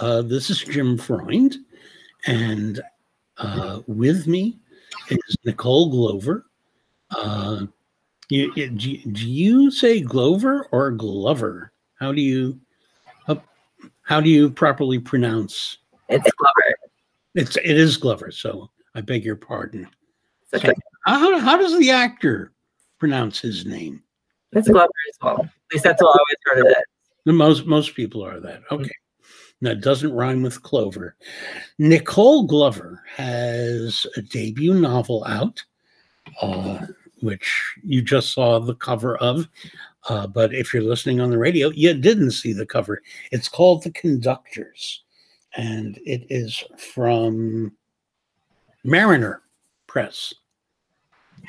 uh, this is Jim Freund, and uh, with me is Nicole Glover. Uh, you, you, do you say Glover or Glover? How do you how, how do you properly pronounce? It's Glover. It's it is Glover. So I beg your pardon. Okay. So, how, how does the actor pronounce his name? It's Glover as well. At least that's all I always heard of it. The most most people are that. Okay. That doesn't rhyme with clover. Nicole Glover has a debut novel out, uh, which you just saw the cover of. Uh, but if you're listening on the radio, you didn't see the cover. It's called The Conductors, and it is from Mariner Press.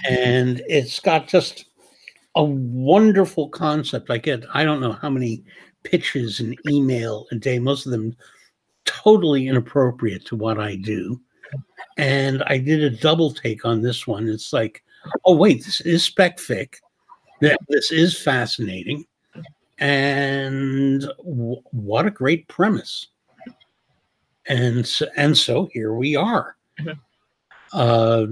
And it's got just a wonderful concept. I get, I don't know how many pitches and email a day, most of them totally inappropriate to what I do. And I did a double take on this one. It's like, oh, wait, this is spec fic. This is fascinating. And w- what a great premise. And so, and so here we are. Mm-hmm. Uh,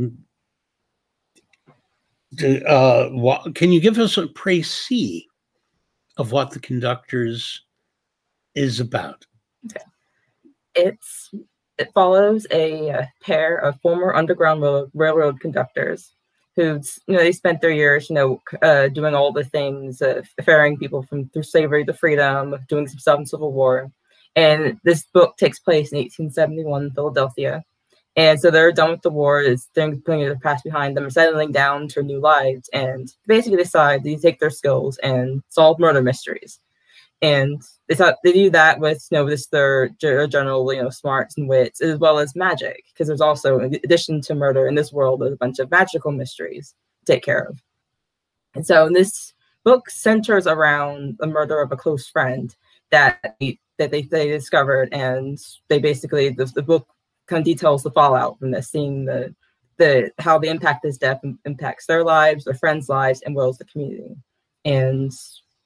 uh, what, can you give us a précis of what the conductors is about. Okay. It's it follows a, pair of former underground railroad, railroad conductors who you know they spent their years you know uh, doing all the things uh, ferrying people from through slavery to freedom doing some stuff in civil war and this book takes place in 1871 in philadelphia and so they're done with the war, it's things putting their past behind them, settling down to new lives, and basically decide they take their skills and solve murder mysteries. And they thought they do that with you know this their general you know smarts and wits as well as magic because there's also in addition to murder in this world there's a bunch of magical mysteries to take care of. And so this book centers around the murder of a close friend that that they, they discovered and they basically the, the book kind of details the fallout from this, seeing the the how the impact this death impacts their lives, their friends' lives, and well as the community. And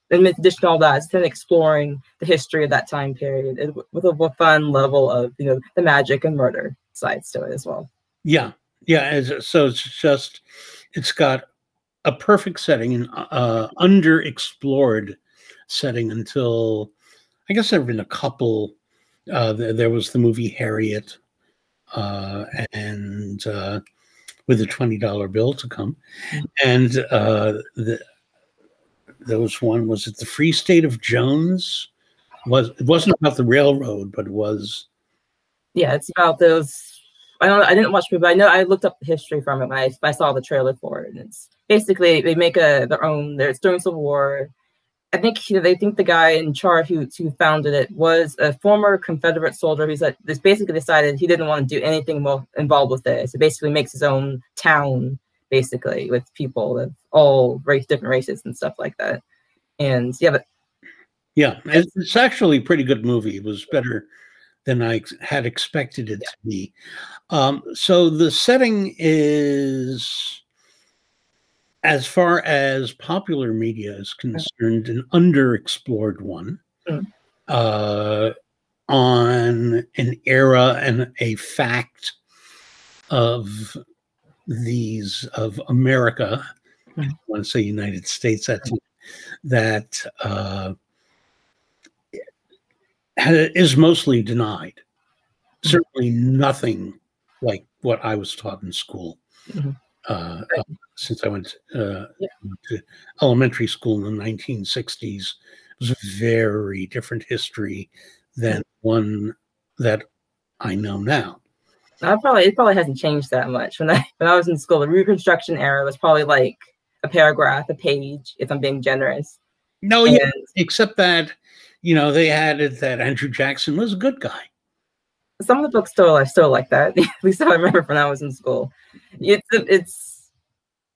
in addition to all that, it's then exploring the history of that time period with a fun level of you know the magic and murder sides to it as well. Yeah, yeah. So it's just it's got a perfect setting and uh, underexplored setting until I guess there have been a couple. Uh, there was the movie Harriet, uh, and uh, with a twenty dollar bill to come, and uh, the, there was one was it the Free State of Jones? Was it wasn't about the railroad, but it was. Yeah, it's about those. I don't. I didn't watch it, but I know I looked up the history from it when I, I saw the trailer for it. And it's basically they make a their own. There's during Civil War I think he, they think the guy in charge who, who founded it was a former Confederate soldier who's like, this basically decided he didn't want to do anything involved with it. So basically makes his own town basically with people of all race, different races and stuff like that. And yeah, but yeah, it's actually a pretty good movie. It was better than I had expected it yeah. to be. Um, so the setting is as far as popular media is concerned, an underexplored one mm. uh, on an era and a fact of these of America. Mm. I want to say United States that that uh, is mostly denied. Mm. Certainly nothing like what I was taught in school. Mm-hmm. Uh, uh, since I went uh, yeah. to elementary school in the 1960s. It was a very different history than one that I know now. I probably it probably hasn't changed that much. When I when I was in school, the Reconstruction era was probably like a paragraph, a page, if I'm being generous. No, and, yeah, except that you know they added that Andrew Jackson was a good guy. Some of the books still are still like that. At least I remember when I was in school. It's it's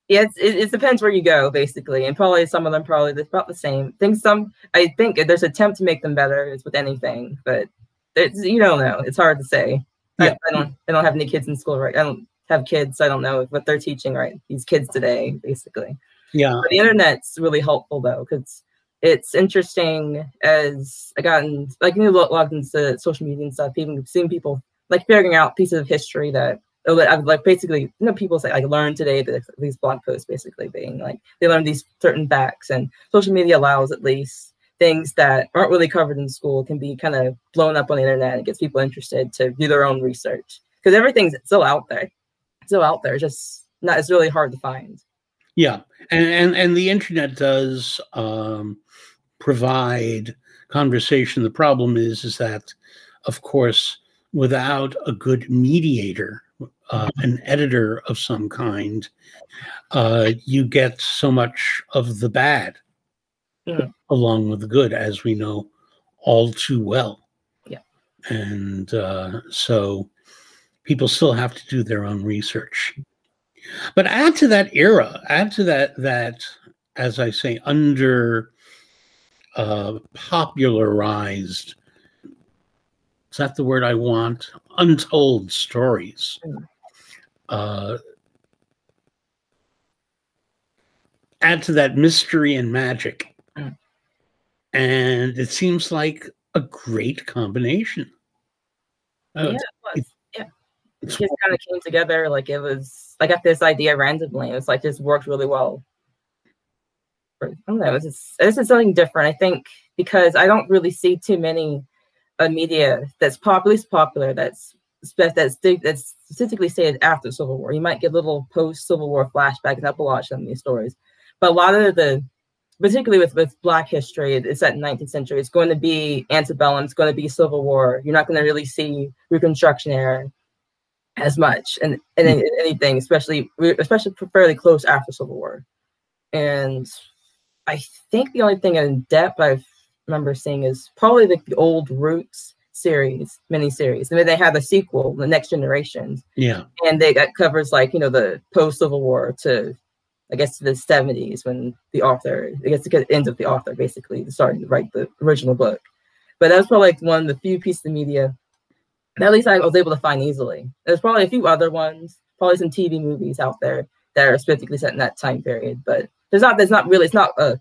yeah, it's, it, it, depends where you go, basically, and probably some of them probably they're about the same. things. some I think there's attempt to make them better as with anything, but it's you don't know. It's hard to say. Yeah. I, I, don't. I don't have any kids in school, right? I don't have kids. So I don't know what they're teaching right these kids today, basically. Yeah. But the internet's really helpful though, because it's interesting as I gotten like new logged into social media and stuff, even seeing people like figuring out pieces of history that oh, I've like basically you know people say like learn today these blog posts basically being like they learn these certain facts and social media allows at least things that aren't really covered in school can be kind of blown up on the internet and gets people interested to do their own research because everything's still out there. Still out there just not it's really hard to find yeah and and, and the internet does um provide conversation. The problem is is that of course without a good mediator uh, an editor of some kind uh, you get so much of the bad yeah. along with the good as we know all too well. Yeah. And uh, so people still have to do their own research but add to that era add to that that as i say under uh, popularized is that the word i want? Untold stories. Mm. uh, add to that mystery and magic. Mm. and it seems like a great combination. Uh, yeah, it it's it just kind of came together like it was i got this idea randomly. It was like just worked really well. I don't know this is this is something different. I think because i don't really see too many uh, media that's popular popular that's that's that's specifically stated after the civil war. You might get little post civil war flashbacks and epilogues on these stories. But a lot of the particularly with, with black history it's in 19th century. It's going to be antebellum. It's going to be civil war. You're not going to really see reconstruction era as much and and Mm. anything especially especially fairly close after civil war and i think the only thing in depth i remember seeing is probably like the old roots series miniseries and then they have a sequel the next Generation. yeah and they that covers like you know the post civil war to i guess to the 70s when the author i guess the end of the author basically starting to write the original book but that was probably like one of the few pieces of media at least i was able to find easily. There's probably a few other ones probably some tv movies out there that are specifically set in that time period but there's not there's not really it's not uh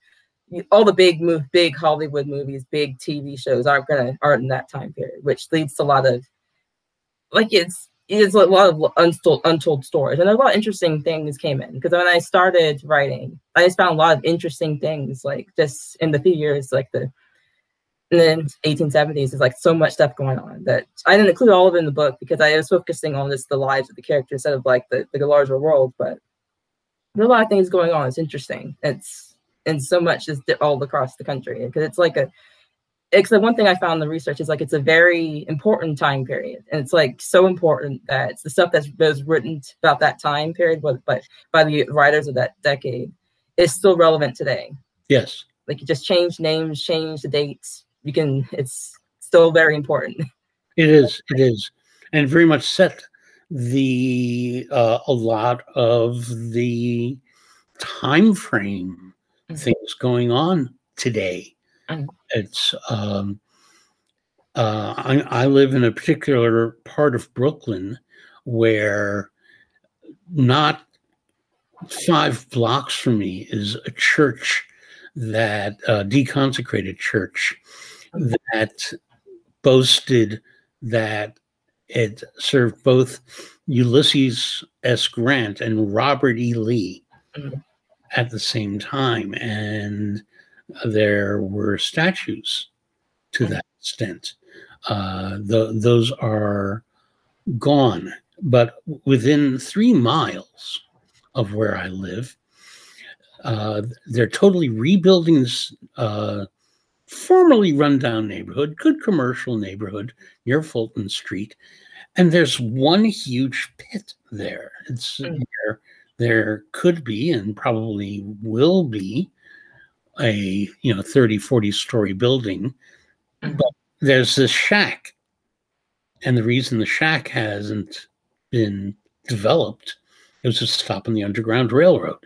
all the big move big hollywood movies big tv shows aren't gonna aren't in that time period which leads to a lot of like it's it's a lot of untold untold stories. And a lot of interesting things came in because when i started writing i just found a lot of interesting things like just in the few years like the in the 1870s is like so much stuff going on that i didn't include all of it in the book because i was focusing on just the lives of the characters instead of like the, the larger world but there's a lot of things going on it's interesting it's and so much is all across the country because it's like a it's the one thing I found in the research is like it's a very important time period, and it's like so important that it's the stuff that's was written about that time period, but but by the writers of that decade, is still relevant today. yes Like you just change names, change the dates. You can. It's still very important. It is. It is, and very much set the uh, a lot of the time frame Mhm. things going on today. Mhm. It's. Um, uh, I, I live in a particular part of Brooklyn where not five blocks from me is a church that uh, deconsecrated church that boasted that it served both Ulysses S. Grant and Robert E. Lee Mhm. at the same time, and there were statues to that extent. Uh, tho- those are gone, but within three miles of where I live, uh, they're totally rebuilding this uh, formerly rundown neighborhood, good commercial neighborhood near Fulton Street, and there's one huge pit there. It's Mm. there. There could be and probably will be a you know 30 40 story building Mhm. but there's this shack and the reason the shack hasn't been developed is to stop on the underground railroad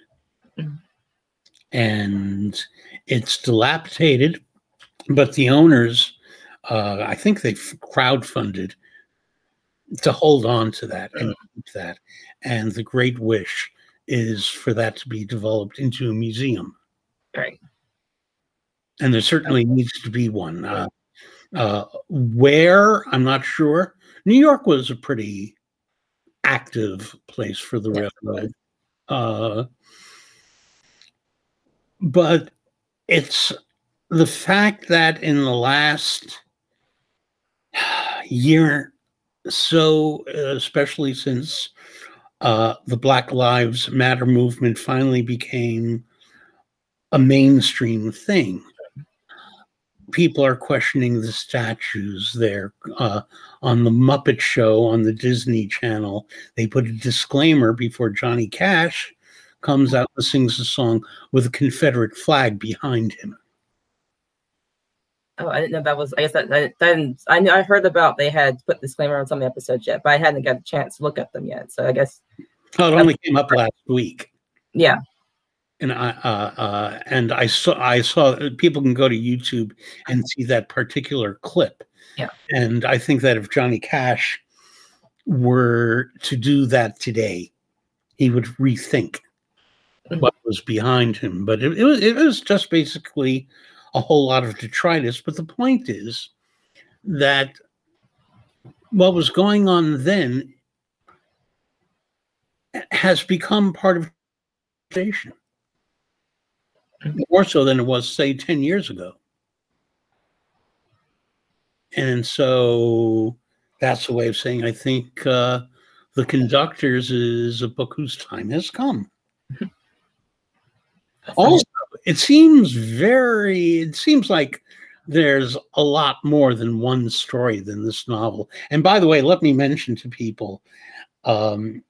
Mhm. and it's dilapidated but the owners uh, i think they've crowdfunded to hold on to that and keep that. And the great wish is for that to be developed into a museum. Right. and there certainly needs to be one. Uh, uh, where I'm not sure. New York was a pretty active place for the railroad, uh, but it's the fact that in the last year so especially since uh, the black lives matter movement finally became a mainstream thing people are questioning the statues there uh, on the muppet show on the disney channel. They put a disclaimer before johnny cash comes out and sings a song with a confederate flag behind him Oh, I didn't know that was. I guess that, that, that I knew I heard about they had put disclaimer on some of the episodes yet, but I hadn't got a chance to look at them yet. So I guess. Oh, it only came up last week. Yeah. And I uh, uh, and I saw I saw people can go to YouTube and see that particular clip. Yeah. And I think that if Johnny Cash were to do that today, he would rethink mm-hmm. what was behind him. But it, it was it was just basically a whole lot of detritus. But the point is that what was going on then has become part of station more so than it was say 10 years ago and so that's a way of saying i think uh, the conductors is a book whose time has come also it seems very it seems like there's a lot more than one story than this novel. And by the way let me mention to people um,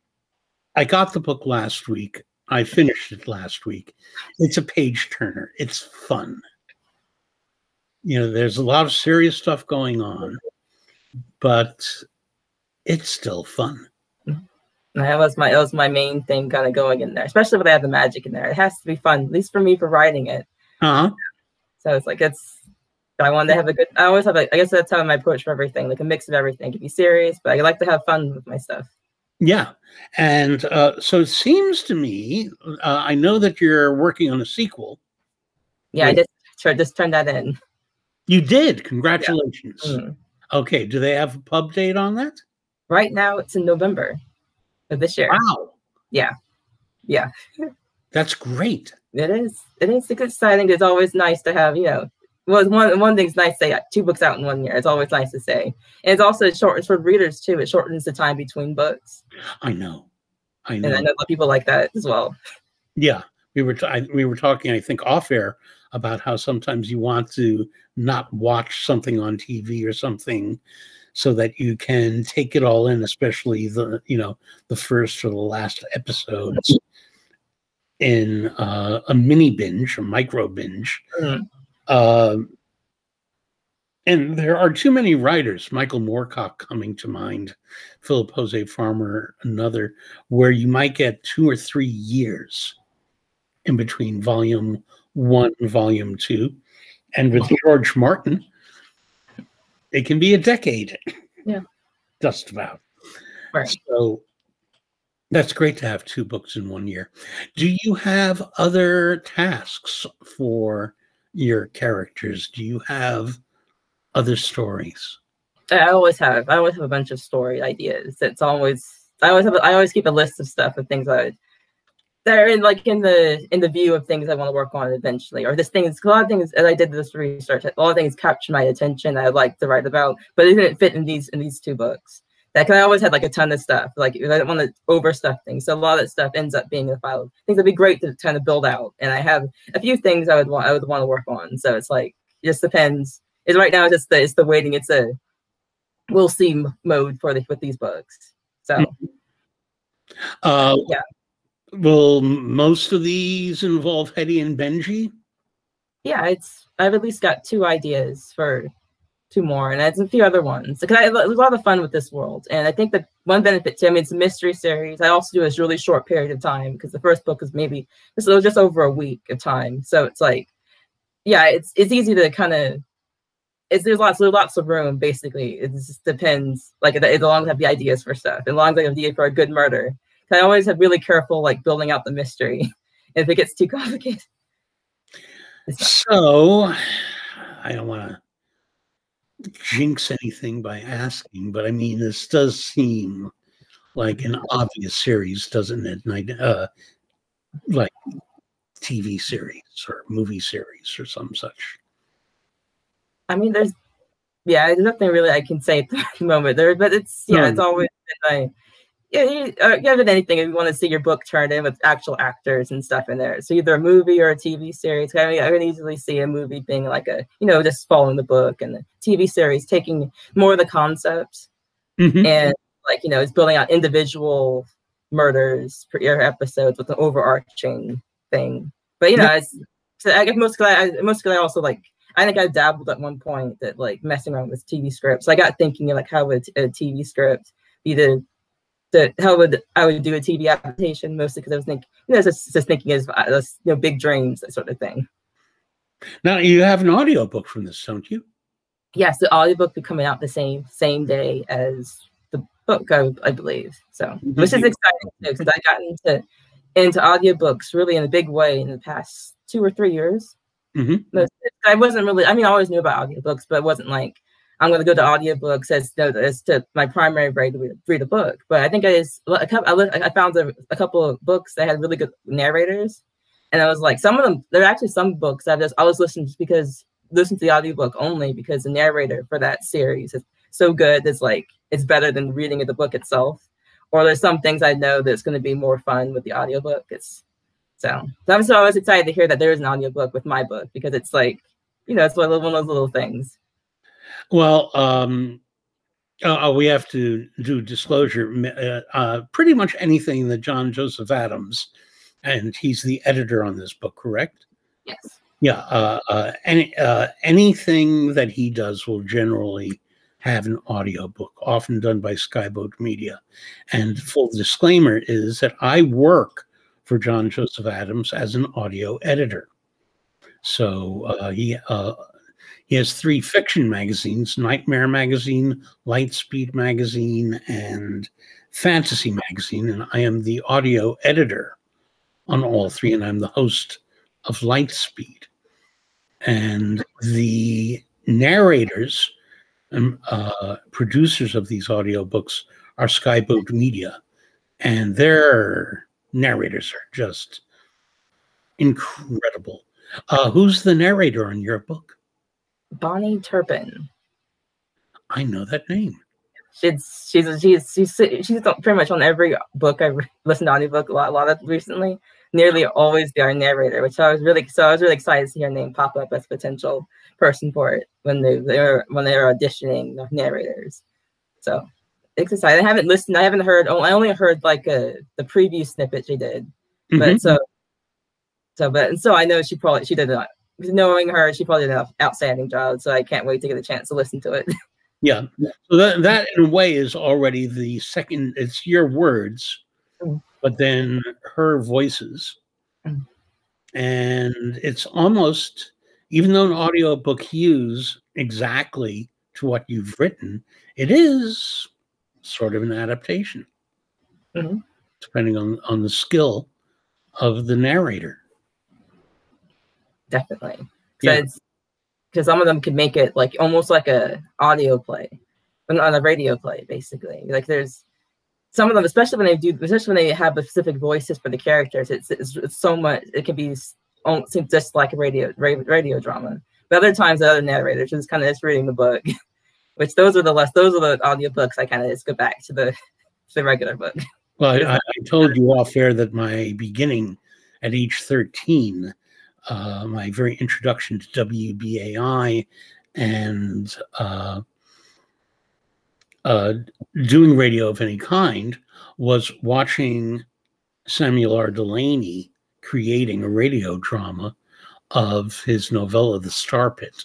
i got the book last week. I finished it last week. It's a page turner. It's fun. You know there's a lot of serious stuff going on but it's still fun that was my that was my main thing kind of going in there, especially when they have the magic in there. It has to be fun, at least for me for writing it. Uh-huh. So it's like it's I wanted to have a good I always have a I guess that's how my approach for everything, like a mix of everything. It can be serious, but I like to have fun with my stuff. Yeah. And uh, so it seems to me, uh, I know that you're working on a sequel. Yeah, I just, just turned that in. You did. Congratulations. Yeah. Mm-hmm. Okay. Do they have a pub date on that? Right now, it's in November of this year. Wow. Yeah. Yeah. That's great. It is. It is exciting. It's always nice to have, you know, well, one one thing's nice to say two books out in one year. It's always nice to say. And it's also shortens for readers too. It shortens the time between books. I know. I know. And I know people like that as well. Yeah. We were t- we were talking, I think, off air about how sometimes you want to not watch something on TV or something so that you can take it all in, especially the you know the first or the last episodes in uh, a mini binge, a micro binge. Mm. Uh, and there are too many writers, Michael Moorcock coming to mind, Philip Jose Farmer, another, where you might get two or three years in between volume one and volume two. And with George Martin, it can be a decade. Yeah. Just about. Right. So that's great to have two books in one year. Do you have other tasks for your characters? Do you have other stories? I always have. I always have a bunch of story ideas. It's always I always have. I always keep a list of stuff of things I they're in like in the in the view of things I want to work on eventually, or this thing is a lot of things. As I did this research, a lot of things captured my attention. I'd like to write about, but it didn't fit in these in these two books. That cause I always had like a ton of stuff. Like I don't want to overstuff things, so a lot of that stuff ends up being a file. Things that'd be great to kind of build out, and I have a few things I would want I would want to work on. So it's like it just depends. It's right now it's just the it's the waiting. It's a we'll see mode for the with these books. So. Uh, yeah. Will most of these involve Hetty and Benji? Yeah, it's I've at least got two ideas for two more, and it's a few other ones. Because I have a lot of fun with this world, and I think that one benefit to I mean it's a mystery series. I also do a really short period of time because the first book is maybe this was just over a week of time, so it's like, yeah, it's it's easy to kind of it's there's lots there's lots of room basically. It just depends. Like as long as I have the ideas for stuff, as long as I have the idea for a good murder, I always have really careful like building out the mystery if it gets too complicated. So, I don't want to jinx anything by asking, but I mean, this does seem like an obvious series, doesn't it? Uh, like TV series or movie series or some such. I mean, there's, yeah, there's nothing really I can say at the moment there, but it's, yeah, no. it's always been my, yeah, you, uh, you have anything if you want to see your book turned in with actual actors and stuff in there. So either a movie or a TV series. I mean, I can easily see a movie being like a, you know, just following the book, and the TV series taking more of the concepts mm-hmm. and like you know, it's building out individual murders per episodes with an overarching thing. But you know, yeah. so I guess most I most I also like I think I dabbled at one point that like messing around with TV scripts. So I got thinking like how would a TV script be the the how would I would do a TV adaptation mostly because I was thinking you know just, just thinking as uh, you know big dreams that sort of thing. Now you have an audiobook from this, don't you? Yes, the audiobook be coming out the same same day as the book, I, I believe. So, mm-hmm. which is exciting because I got into into audiobooks really in a big way in the past two or three years. Mm-hmm. I wasn't really, I mean, I always knew about audiobooks, but it wasn't like I'm going to go to audiobooks as, as to my primary way to read a book. But I think I, just, a couple, I found a, a couple of books that had really good narrators. And I was like, some of them, there are actually some books that I just, I was listening because, listen to the audiobook only because the narrator for that series is so good. It's like, it's better than reading the book itself or there's some things I know that's going to be more fun with the audiobook. It's so, so I'm so always excited to hear that there is an audiobook with my book because it's like, you know, it's one of those little things. Well, um, uh, we have to do disclosure. Uh, uh, pretty much anything that John Joseph Adams, and he's the editor on this book, correct? Yes. Yeah. Uh, uh, any uh, anything that he does will generally have an audiobook, often done by Skyboat Media. And full disclaimer is that I work for John Joseph Adams as an audio editor. So uh, he uh, he has three fiction magazines: Nightmare Magazine, Lightspeed Magazine, and Fantasy Magazine. And I am the audio editor on all three, and I'm the host of Lightspeed. And the narrators and uh, producers of these audiobooks are Skyboat Media, and their narrators are just incredible. Uh, who's the narrator on your book? Bahni Turpin. I know that name. She's she's she's she's she's pretty much on every book I've listened to audiobook a lot a lot of recently. Nearly always be our narrator, which I was really so I was really excited to see her name pop up as potential person for it when they they were when they were auditioning the narrators. So it's exciting. I haven't listened. I haven't heard. Oh, I only heard like a the preview snippet she did. Mm-hmm. But so so but and so I know she probably she did not knowing her she probably did an outstanding job. So I can't wait to get a chance to listen to it. Yeah. So that that in a way is already the second. It's your words, mm. but then her voices, mm. and it's almost even though an audiobook hews exactly to what you've written, it is sort of an adaptation, mm-hmm. depending on, on the skill of the narrator. Definitely. Because yeah. some of them can make it like almost like a audio play, on a radio play, basically. Like there's some of them, especially when they do, especially when they have the specific voices for the characters, it's, it's, it's so much, it can be seems just like a radio radio drama. But other times, the other narrators just kind of just reading the book, which those are the less those are the audio books. I kind of just go back to the to the regular book. Well, I, I told you off air that my beginning at age thirteen, uh, my very introduction to WBAI and uh, uh, doing radio of any kind was watching Samuel R. Delany creating a radio drama of his novella, The Star Pit.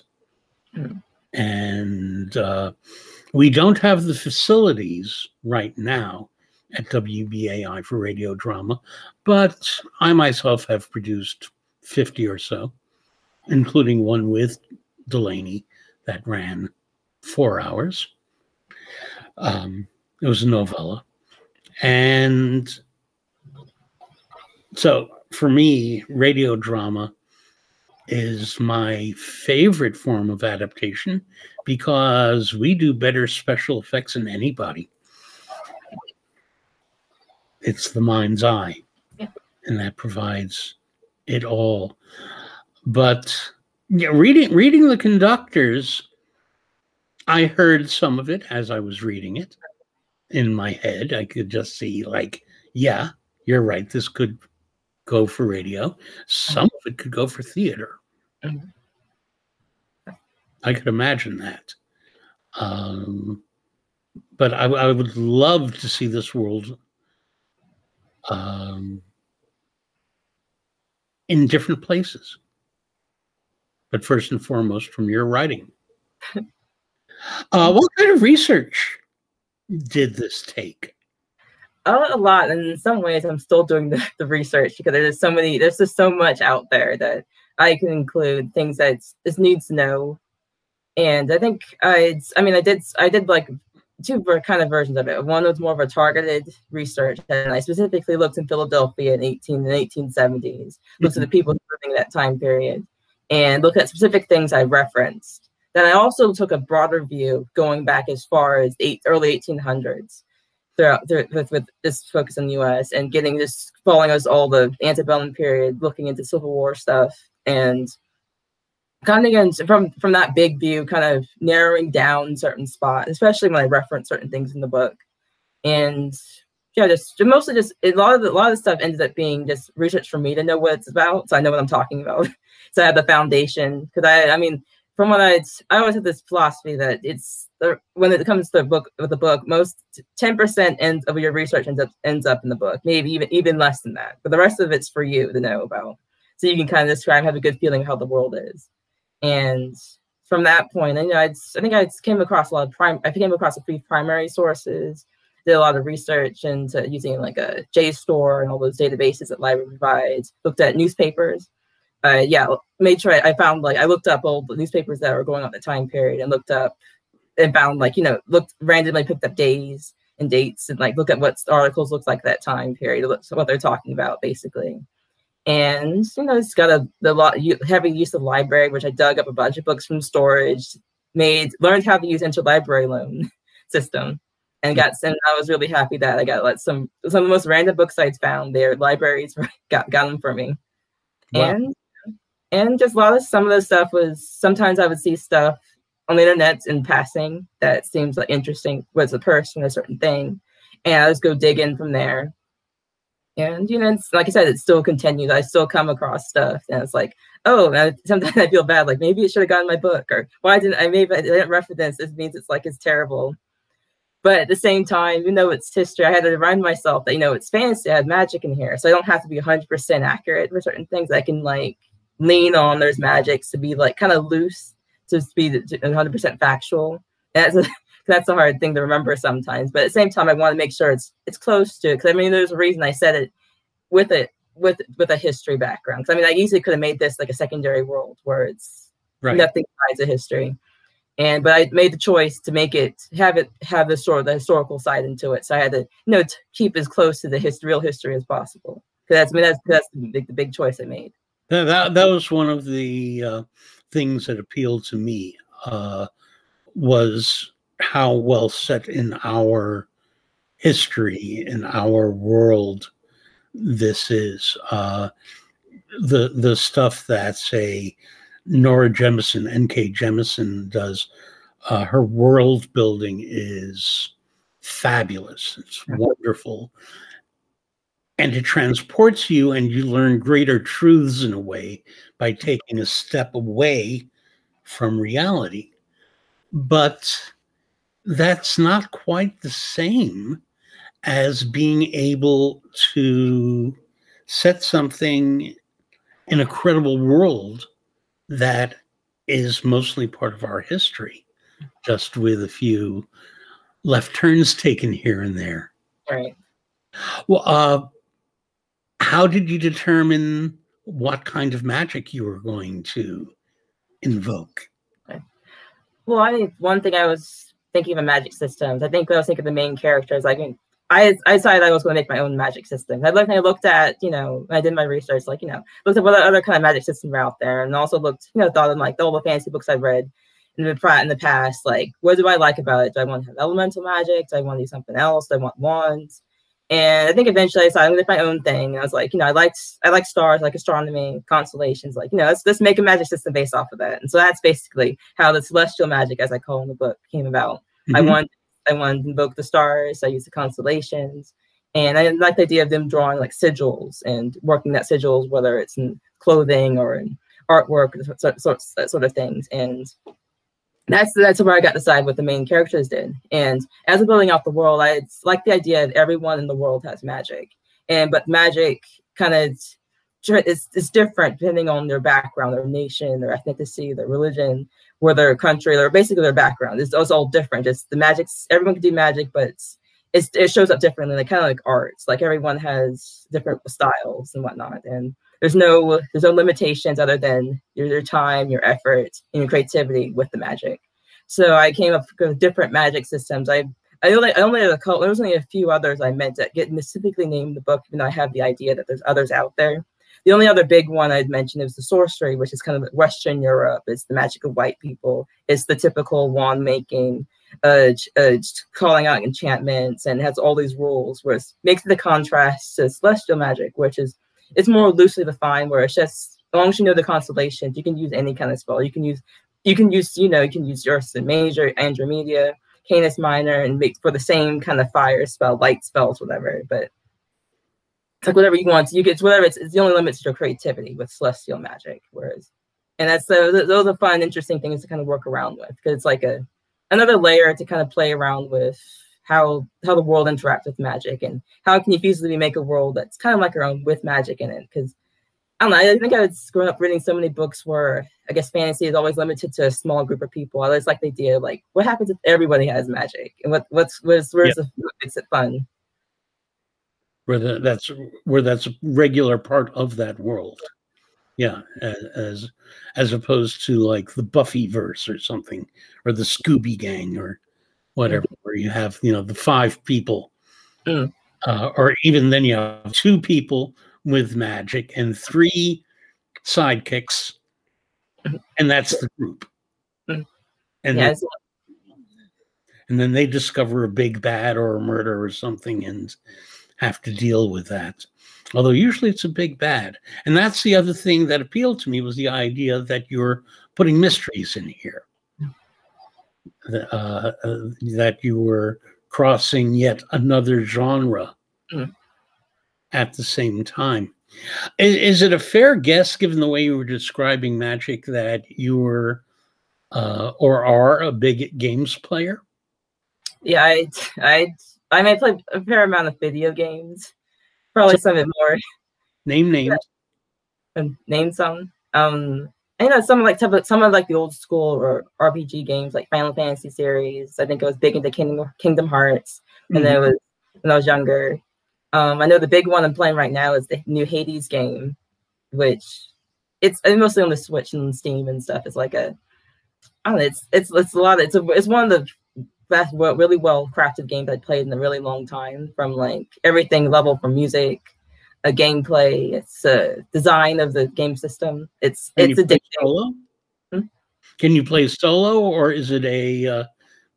Mm. And uh, we don't have the facilities right now at WBAI for radio drama, but I myself have produced 50 or so, including one with Delany that ran four hours. Um, it was a novella. And so for me, radio drama is my favorite form of adaptation because we do better special effects than anybody. It's the mind's eye, Yeah. and that provides it all. But yeah, reading reading the conductors, I heard some of it as I was reading it in my head. I could just see, like, yeah, you're right. This could go for radio. Some of it could go for theater. Mhm. I could imagine that. Um, but I, I would love to see this world um, in different places. But first and foremost, from your writing. uh, what kind of research did this take? Oh, a lot. And in some ways, I'm still doing the, the research because there's so many, there's just so much out there that I can include things that just needs to know. And I think I, I mean, I did, I did like two kind of versions of it. One was more of a targeted research, and I specifically looked in Philadelphia in 18 and 1870s, looked at the mm-hmm. people living in that time period, and looked at specific things I referenced. Then I also took a broader view, going back as far as eight, early 1800s throughout through, with, with this focus on the U.S. and getting this following us all the antebellum period, looking into Civil War stuff, and kind of again from from that big view, kind of narrowing down certain spots, especially when I reference certain things in the book, and yeah, just mostly just a lot of the, a lot of the stuff ended up being just research for me to know what it's about, so I know what I'm talking about. so I have the foundation because I I mean from what I I always have this philosophy that it's when it comes to the book with the book, most ten percent ends of your research ends up ends up in the book, maybe even even less than that. But the rest of it's for you to know about, so you can kind of describe, have a good feeling of how the world is. And from that point, I know I'd, I think I came across a lot of prime. I came across a few primary sources. Did a lot of research into using like a JSTOR and all those databases that library provides. Looked at newspapers uh, yeah, made sure I, I, found like I looked up all the newspapers that were going on the time period and looked up and found like you know looked randomly picked up days and dates and like look at what articles looked like that time period, what they're talking about basically. And you know it's got a the lot heavy use of library, which I dug up a bunch of books from storage, made learned how to use interlibrary loan system, and got and I was really happy that I got like some some of the most random book sites found there libraries got got them for me. Wow. And and just a lot of some of the stuff was sometimes I would see stuff on the internet in passing that seems like interesting was a person, a certain thing, and I just go dig in from there. And you know, like I said, it still continues. I still come across stuff, and it's like, oh, I, sometimes I feel bad, like maybe it should have gotten my book, or why didn't I? Maybe I didn't reference this. This means it's like it's terrible. But at the same time, even though it's history, I had to remind myself that you know it's fantasy. I had magic in here, so I don't have to be 100% accurate for certain things. I can like lean on those magics to be like kind of loose to be 100% factual. And that's that's a hard thing to remember sometimes. But at the same time, I want to make sure it's it's close to. it Because I mean, there's a reason I said it with it with with a history background. Because I mean, I easily could have made this like a secondary world where it's right. nothing besides a history. And but I made the choice to make it have it have the sort of the historical side into it. So I had to you know to keep as close to the his, real history as possible. Because that's I mean that's that's the big, the big choice I made. That, that, that was one of the uh, things that appealed to me uh, was how well set in our history in our world this is. Uh, the the stuff that say Nora Jemisin, N.K. Jemisin does, uh, her world building is fabulous. It's wonderful and it transports you and you learn greater truths in a way by taking a step away from reality but that's not quite the same as being able to set something in a credible world that is mostly part of our history just with a few left turns taken here and there. Right. Well uh how did you determine what kind of magic you were going to invoke? Well, I think one thing I was thinking of magic systems. I think when I was thinking of the main characters, I can I, I decided I was going to make my own magic system. I looked, I looked at, you know, I did my research, like, you know, looked at what other kind of magic systems were out there, and also looked, you know, thought of like all the fancy books I've read in the in the past. Like, what do I like about it? Do I want to have elemental magic? Do I want to do something else? Do I want wands? And I think eventually I decided I'm gonna do my own thing. And I was like, you know, I liked I like stars, like astronomy, constellations, like, you know, let's let's make a magic system based off of that. And so that's basically how the celestial magic, as I call in the book, came about. Mm-hmm. I want I wanted to invoke the stars, I used the constellations. And I like the idea of them drawing like sigils and working that sigils, whether it's in clothing or in artwork, sort, sort, sort of things. And that's that's where I got to decide what the main characters did. And as I'm building out the world, I like the idea that everyone in the world has magic, and but magic kind of it's, is different depending on their background, their nation, their ethnicity, their religion, where their country, their basically their background. It's, it's all different. It's the magic. Everyone can do magic, but it's, it's it shows up differently. Like kind of like arts. Like everyone has different styles and whatnot, and there's no there's no limitations other than your, your time, your effort, and your creativity with the magic. So I came up with different magic systems. I I only I only had a couple, there was only a few others I meant to get specifically named the book, even though I have the idea that there's others out there. The only other big one I'd mentioned is the sorcery, which is kind of Western Europe. It's the magic of white people. It's the typical wand making, uh, uh, calling out enchantments, and has all these rules, it makes the contrast to celestial magic, which is it's more loosely defined where it's just as long as you know the constellations, you can use any kind of spell. You can use you can use, you know, you can use Ursa Major, Andromeda, Canis Minor, and make for the same kind of fire spell, light spells, whatever. But it's like whatever you want. You get whatever. It's, it's the only limit to your creativity with celestial magic. Whereas, and that's so those are fun, interesting things to kind of work around with because it's like a another layer to kind of play around with how how the world interacts with magic and how can you feasibly make a world that's kind of like our own with magic in it because I don't know. I think I was growing up reading so many books where I guess fantasy is always limited to a small group of people. I always like the idea of like what happens if everybody has magic and what what's where's where's yeah. the, what makes it fun. Where the, that's where that's a regular part of that world. Yeah, as as opposed to like the Buffy verse or something, or the Scooby Gang or whatever, where you have you know the five people, mm. uh, or even then you have two people with magic and three sidekicks, mm-hmm. and that's the group. Mm-hmm. And yes. then, and then they discover a big bad or a murder or something and have to deal with that. Although usually it's a big bad. And that's the other thing that appealed to me was the idea that you're putting mysteries in here uh, that you were crossing yet another genre mm. at the same time. Is, is, it a fair guess, given the way you were describing magic, that you were uh, or are a big games player? Yeah, I, I, I may play a fair amount of video games. Probably so, some of it more. Name names. And name some. Um, I know some of like type of, some of like the old school or RPG games like Final Fantasy series. I think it was big into Kingdom Kingdom Hearts, mm-hmm. and then it was when I was younger. Um, I know the big one I'm playing right now is the new Hades game, which it's mostly on the Switch and Steam and stuff. It's like a, I don't know, it's it's it's a lot. Of, it's a, it's one of the best, really well crafted games I've played in a really long time. From like everything level from music a gameplay, it's a design of the game system. It's Can it's addicting. Solo? Hmm? Can you play solo or is it a uh,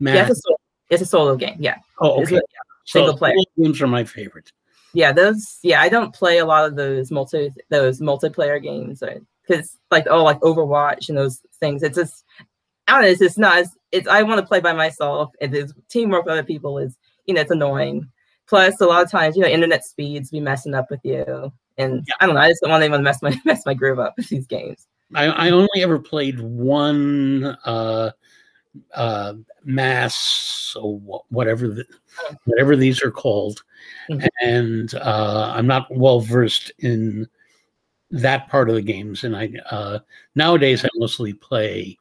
math? Yeah, it's, a solo, it's a solo game. Yeah. Oh, okay. A, yeah, single so, player games are my favorite. Yeah, those. Yeah, I don't play a lot of those multi those multiplayer games because like oh like Overwatch and those things. It's just I don't know. It's just not. It's, it's I want to play by myself. If it's teamwork with other people is you know it's annoying. Plus, a lot of times, you know, internet speeds be messing up with you, and yeah. I don't know. I just don't want anyone to mess my mess my groove up with these games. I, I only ever played one uh, uh, mass or whatever the, oh. whatever these are called, mm-hmm. and uh, I'm not well versed in that part of the games. And I uh, nowadays I mostly play,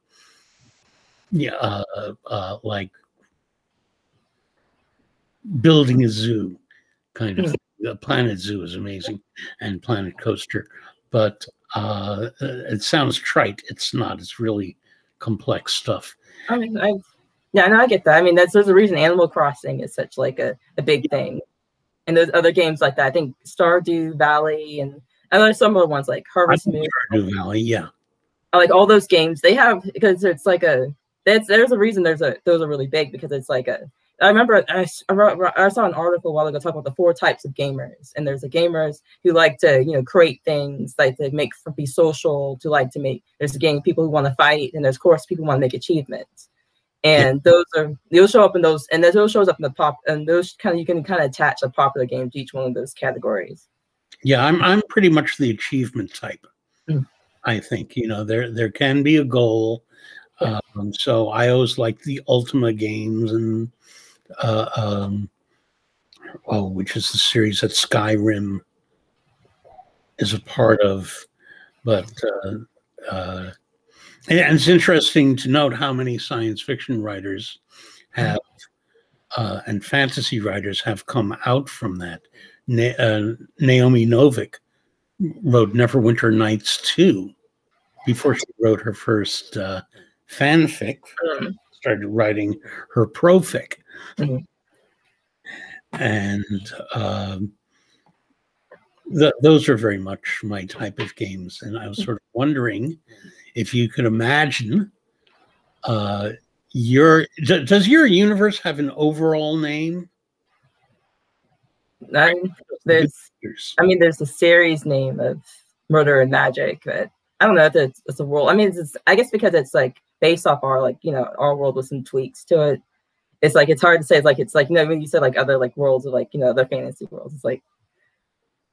yeah, uh, uh, like building a zoo kind of. Mm. Planet Zoo is amazing, and Planet Coaster, but uh, it sounds trite. It's not. It's really complex stuff. I mean, I yeah, no, I get that. I mean, that's there's a reason Animal Crossing is such like a, a big thing. and there's other games like that. I think Stardew Valley and and there's some other ones like Harvest Moon. Stardew Valley, yeah. Like all those games, they have because it's like a that's there's a reason there's a those are really big because it's like a I remember I, I, saw an article a while ago talking about the four types of gamers, and there's the gamers who like to you know create things, like to make be social, to like to make. There's the game people who want to fight, and there's of course people who want to make achievements, and yeah. those are they'll show up in those, and those shows up in the pop, and those kind of you can kind of attach a popular game to each one of those categories. Yeah, I'm I'm pretty much the achievement type. Mm. I think you know there there can be a goal. Yeah. Um, so I always like the Ultima games and uh, um, oh, which is the series that Skyrim is a part of. But uh, uh, and it's interesting to note how many science fiction writers have uh, and fantasy writers have come out from that. Na- uh, Naomi Novik wrote Neverwinter Nights 2 before she wrote her first uh, fanfic, started writing her profic. Mm-hmm. And um, th- those are very much my type of games. And I was sort of wondering if you could imagine uh, your d- does your universe have an overall name? I, there's, I mean, there's a series name of Murder and Magic, but I don't know if it's, it's a world. I mean, it's, I guess because it's like based off our like you know our world with some tweaks to it it's like it's hard to say. It's like it's like you know when you said like other like worlds or like you know other fantasy worlds. It's like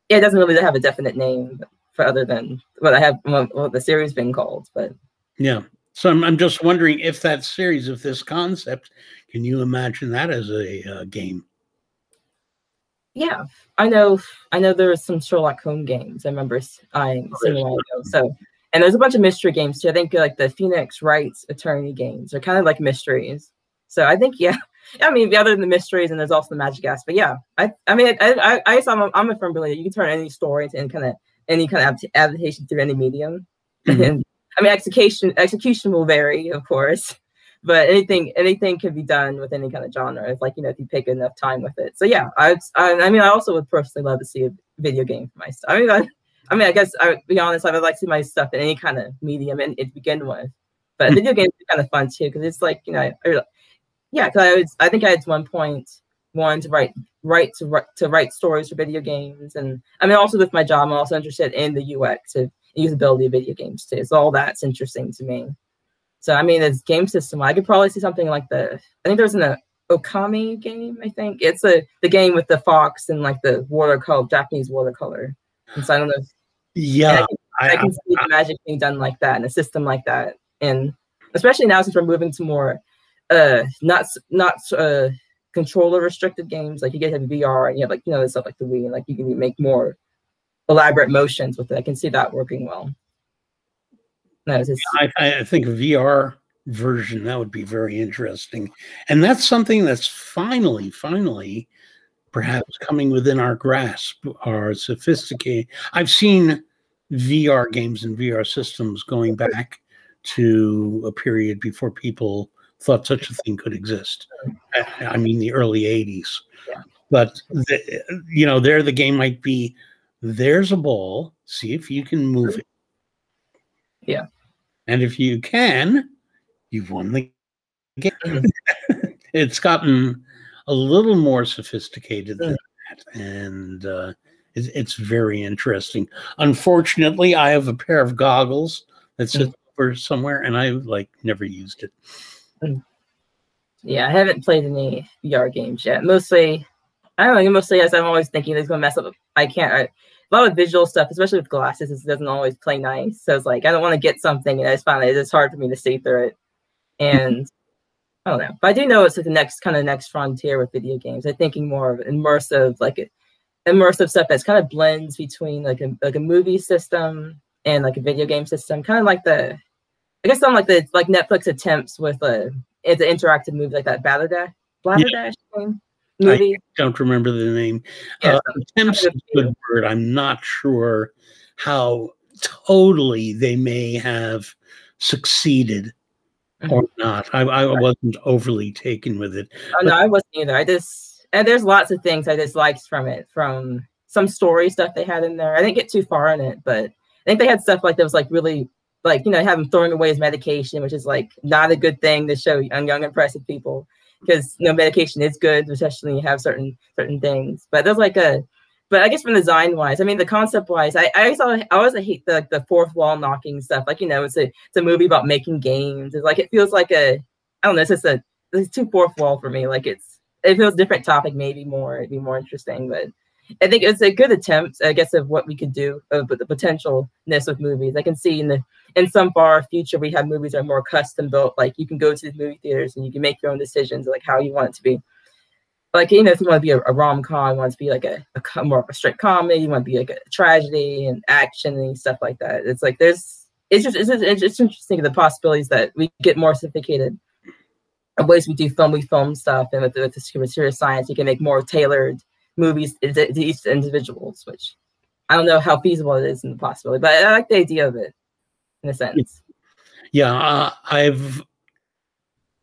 yeah, it doesn't really have a definite name for other than what I have what the series been called. But yeah, so I'm I'm just wondering if that series, if this concept, can you imagine that as a uh, game? Yeah, I know. I know there are some Sherlock Holmes games. I remember I seeing ago. So, and there's a bunch of mystery games too. I think like the Phoenix Wright Ace Attorney games are kind of like mysteries. So I think, yeah, I mean, other than the mysteries and there's also the magic aspect. But yeah, I, I mean, I, I, I I'm, a, I'm a firm believer you can turn any story into any kind of any kind of adaptation through any medium. Mm-hmm. and I mean, execution execution will vary, of course, but anything anything can be done with any kind of genre. If like you know, if you pick enough time with it. So yeah, I, I, I mean, I also would personally love to see a video game for my stuff. I mean, I, I mean, I guess I would be honest, I would like to see my stuff in any kind of medium and to begin with. But mm-hmm. video games are kind of fun too because it's like you know, yeah, because I was I think I had one point one to write write to write to write stories for video games, and I mean also with my job, I'm also interested in the UX of usability of video games too. So all that's interesting to me. So I mean, as game system, I could probably see something like the I think there's an uh, Okami game. I think it's a the game with the fox and like the watercolor Japanese watercolor. And so I don't know. If, yeah, I can, I, I can see I, the magic being done like that in a system like that, and especially now since we're moving to more uh not not uh controller restricted games like you get have VR and you have like you know stuff like the Wii and like you can make more elaborate motions with it. I can see that working well. No, just... I, I think VR version that would be very interesting, and that's something that's finally, finally, perhaps coming within our grasp. Our sophisticated. I've seen VR games and VR systems going back to a period before people thought such a thing could exist. I mean, the early 80s. Yeah. But, the, you know, there the game might be there's a ball, see if you can move it. Yeah. And if you can, you've won the game. Mm-hmm. it's gotten a little more sophisticated than that. And uh, it's, it's very interesting. Unfortunately, I have a pair of goggles that sit mm. over somewhere and I like never used it. Yeah, I haven't played any VR games yet. Mostly, I don't know. Mostly, as I'm always thinking, it's going to mess up. I can't. I, a lot of visual stuff, especially with glasses, it doesn't always play nice. So it's like I don't want to get something, and I just find it, it's hard for me to see through it. And I don't know, but I do know it's like the next kind of next frontier with video games. I'm thinking more of immersive, like immersive stuff that's kind of blends between like a like a movie system and like a video game system, kind of like the I guess something like the like Netflix attempts with a it's an interactive movie like that Ballerdash Ballerdash yeah. movie. I don't remember the name. Yeah, uh, attempts is a good word. I'm not sure how totally they may have succeeded mm-hmm. or not. I, I wasn't overly taken with it. Oh, no, I wasn't either. I just and there's lots of things I disliked from it, from some story stuff they had in there. I didn't get too far in it, but I think they had stuff like that was like really like you know have him throwing away his medication, which is like not a good thing to show young, young impressive people because you know medication is good, especially when you have certain certain things. But there's like a but I guess from design wise, I mean the concept wise, I I always I always hate the the fourth wall knocking stuff. Like you know, it's a it's a movie about making games. It's like it feels like a I don't know. It's just a it's too fourth wall for me. Like it's it feels different topic, maybe more it'd be more interesting. But I think it's a good attempt, I guess, of what we could do, of the potentialness of movies. I can see in the in some far future we have movies that are more custom built. Like you can go to the movie theaters and you can make your own decisions, like how you want it to be like you know if you want to be a, a rom-com you want to be like a, a, more of a straight comedy you want to be like a tragedy and action and stuff like that it's like there's it's just it's, it's, interesting the possibilities that we get more sophisticated ways we do film we film stuff and with, with the serious science you can make more tailored movies to, each individuals which i don't know how feasible it is in the possibility but i like the idea of it in a sense yeah uh, i've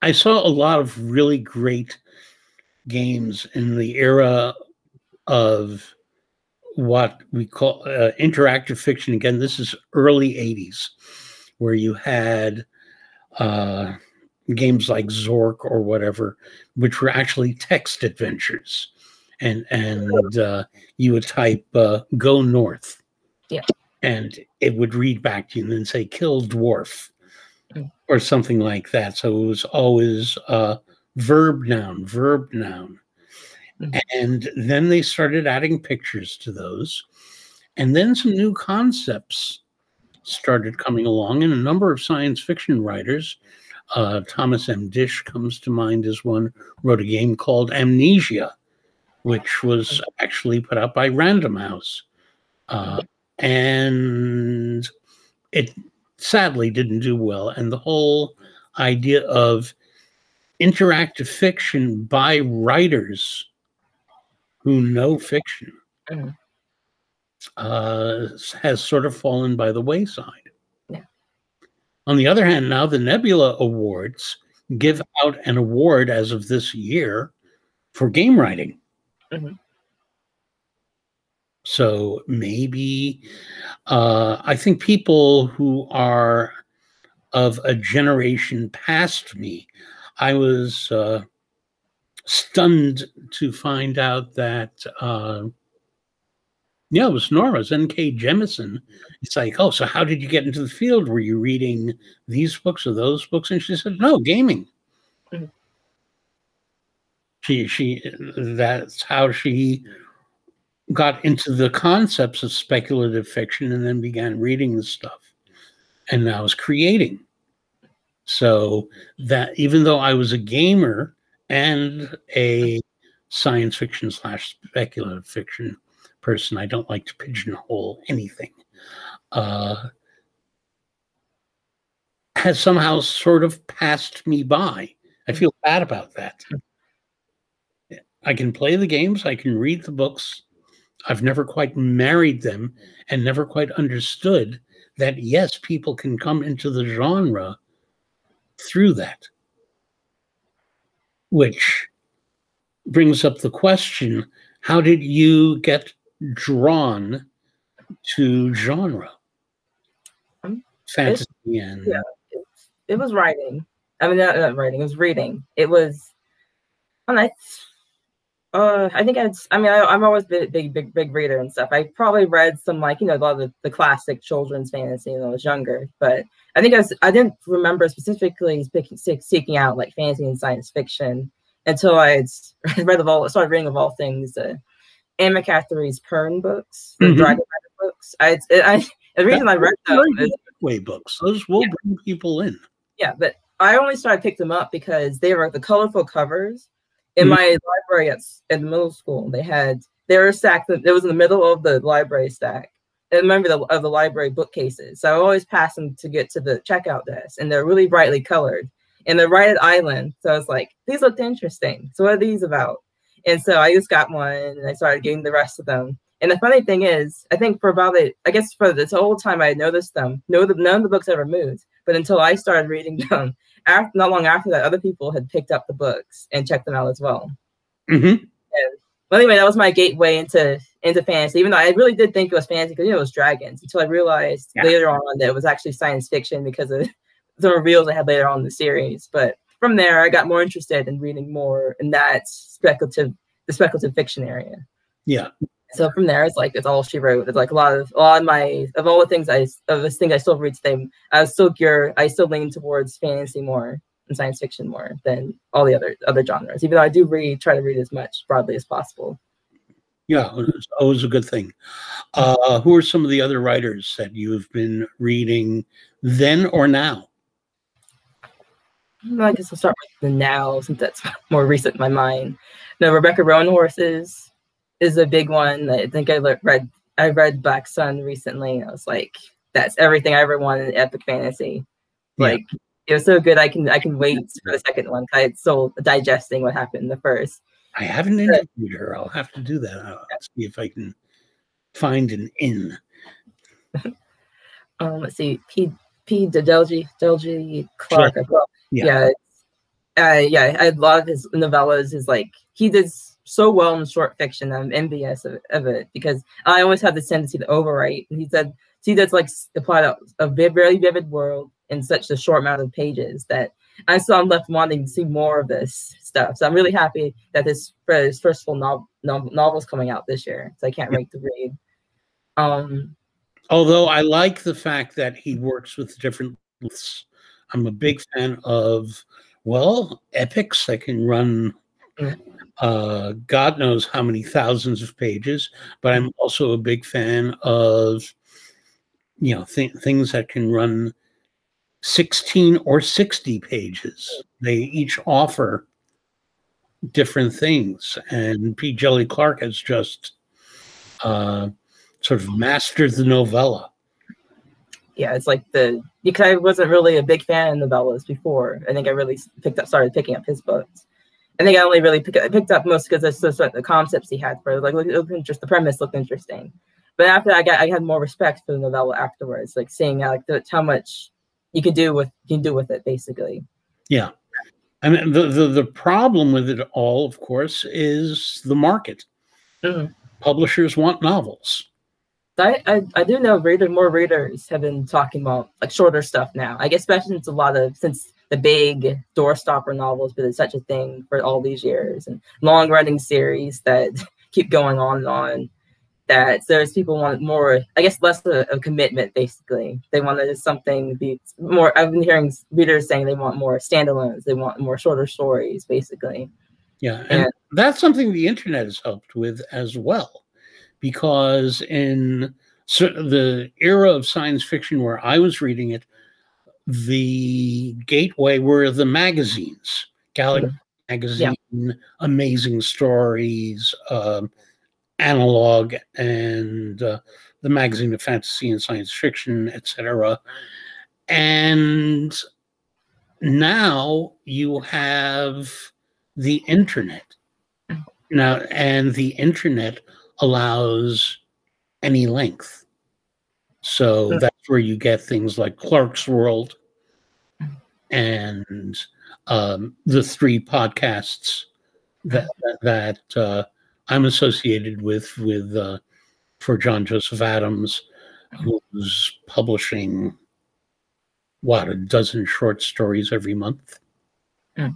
i saw a lot of really great games in the era of what we call uh, interactive fiction. Again, this is early 80s, where you had uh, games like Zork or whatever, which were actually text adventures. And and uh, you would type uh, "Go North," yeah, and it would read back to you and then say "Kill Dwarf," mm. or something like that. So it was always uh, verb noun, verb noun. Mm-hmm. And then they started adding pictures to those. And then some new concepts started coming along, and a number of science fiction writers, uh, Thomas M. Disch comes to mind as one, wrote a game called Amnesia, which was actually put out by Random House. Uh, and it sadly didn't do well. And the whole idea of interactive fiction by writers who know fiction mm-hmm. uh, has sort of fallen by the wayside. Yeah. On the other hand, now the Nebula Awards give out an award as of this year for game writing. Mm-hmm. So maybe uh, I think people who are of a generation past me I was uh, stunned to find out that, uh, yeah, it was Nora's N.K. Jemisin. It's like, oh, so how did you get into the field? Were you reading these books or those books? And she said, no, gaming. She, she, that's how she got into the concepts of speculative fiction and then began reading the stuff and now is creating. So that even though I was a gamer and a science fiction slash speculative fiction person, I don't like to pigeonhole anything. Uh, has somehow sort of passed me by. I feel bad about that. I can play the games, I can read the books. I've never quite married them and never quite understood that yes, people can come into the genre through that. Which brings up the question how did you get drawn to genre? Um, Fantasy and. Yeah, it, it, was writing. I mean, not, not writing, it was reading. It was. And I uh, I think it's. I mean, I, am always big, big, big, big reader and stuff. I probably read some like you know a lot of the, the classic children's fantasy when I was younger, but I think I was. I didn't remember specifically seeking out like fantasy and science fiction until I had read of all started reading of all things. Uh, Anne McCaffrey's Pern books, the mm-hmm. Dragon Rider books. I, I the reason I read them is way books. Those will yeah. bring people in. Yeah, but I only started pick them up because they were the colorful covers in mm-hmm. my library at, at the middle school, they had they were stacked. It was in the middle of the library stack. I remember the of the library bookcases. So I always pass them to get to the checkout desk, and they're really brightly colored. And they're right at Island, so I was like, these looked interesting. So what are these about? And so I just got one, and I started getting the rest of them. And the funny thing is, I think for about it, I guess for this whole time I noticed them. No, the, none of the books ever moved. But until I started reading them, after not long after that, other people had picked up the books and checked them out as well. Mm-hmm. well, anyway, that was my gateway into into fantasy. Even though I really did think it was fantasy because you know it was dragons, until I realized yeah. later on that it was actually science fiction because of the reveals I had later on in the series. But from there, I got more interested in reading more in that speculative, the speculative fiction area. Yeah. So from there, it's like it's all she wrote. It's like a lot of a lot of my of all the things I of this thing I still read today. I was still gear. I still lean towards fantasy more and science fiction more than all the other other genres. Even though I do read, try to read as much broadly as possible. Yeah, it's always a good thing. Uh, who are some of the other writers that you've been reading then or now? I guess I'll start with the now since that's more recent in my mind. No, Rebecca Roanhorse's is a big one. I think I read I read Black Sun recently. I was like, that's everything I ever wanted in epic fantasy. Like yeah. it was so good. I can I can wait for the second one. I still digesting what happened in the first. I haven't interviewed her. I'll have to do that. I'll see if I can find an in. um, let's see. P. P. Djèlí Djèlí Clark. Yeah. Yeah. Uh, yeah. I love his novellas. Is like he does so well in short fiction. I'm envious of, of it because I always have this tendency to overwrite. And he said, see, that's like the plot of a very vivid world in such a short amount of pages that I still I'm left wanting to see more of this stuff. So I'm really happy that this his first full novel, novel is coming out this year. So I can't wait to read. Um, Although I like the fact that he works with different. I'm a big fan of well epics that can run mm. Uh, God knows how many thousands of pages. But I'm also a big fan of you know th- things that can run 16 or 60 pages. They each offer different things. And P. Djèlí Clark has just uh, sort of mastered the novella. Yeah, it's like the because I wasn't really a big fan of novellas before. I think I really picked up, started picking up his books. I think I only really pick, picked up most because that's just what the concepts he had for it. like look, just the premise looked interesting. But after I got I had more respect for the novella afterwards, like seeing how, like the, how much you can do with you can do with it basically. Yeah. I mean the, the, the problem with it all, of course, is the market. Mm-hmm. Publishers want novels. I, I, I do know reader more readers have been talking about like shorter stuff now. I guess especially since a lot of since the big doorstopper novels been such a thing for all these years and long running series that keep going on and on that there's people want more, I guess, less of a commitment. Basically, they wanted something be more. I've been hearing readers saying they want more standalones. They want more shorter stories, basically. Yeah, and, and that's something the internet has helped with as well, because in the era of science fiction where I was reading it, the gateway were the magazines, Galaxy mm-hmm. Magazine, yeah. Amazing Stories. Um, analog and uh, the magazine of fantasy and science fiction, etc. And now you have the internet. Now, and the internet allows any length. So hmm. Where you get things like Clarkesworld and um, the three podcasts that that uh, I'm associated with with uh, for John Joseph Adams, who's publishing what a dozen short stories every month mm.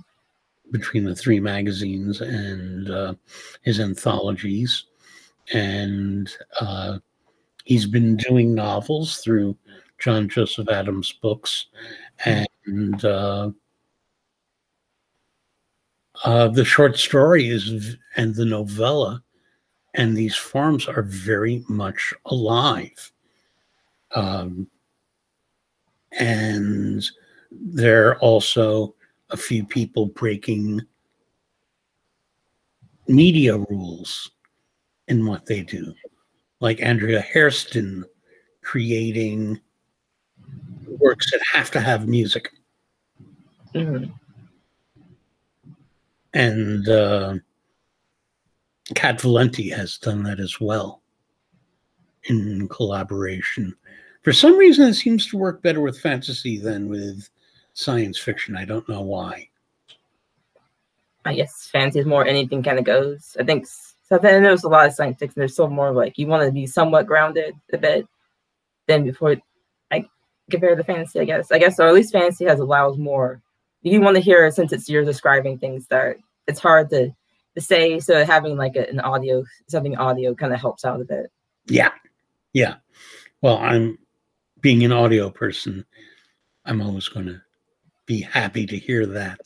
between the three magazines and uh, his anthologies, and uh, he's been doing novels through John Joseph Adams books, and uh, uh, the short story is and the novella and these forms are very much alive. Um, and there are also a few people breaking media rules in what they do, like Andrea Hairston creating works that have to have music. Mm-hmm and uh, Cat Valente has done that as well in collaboration. For some reason, it seems to work better with fantasy than with science fiction. I don't know why. I guess fantasy is more anything kind of goes. I think So then there's a lot of science fiction. There's still more like you want to be somewhat grounded a bit than before. I compare to fantasy, I guess. I guess, or at least fantasy has allows more. You want to hear since it's you're describing things that it's hard to to say. So having like a, an audio, something audio, kind of helps out a bit. Yeah, yeah. Well, I'm being an audio person. I'm always going to be happy to hear that.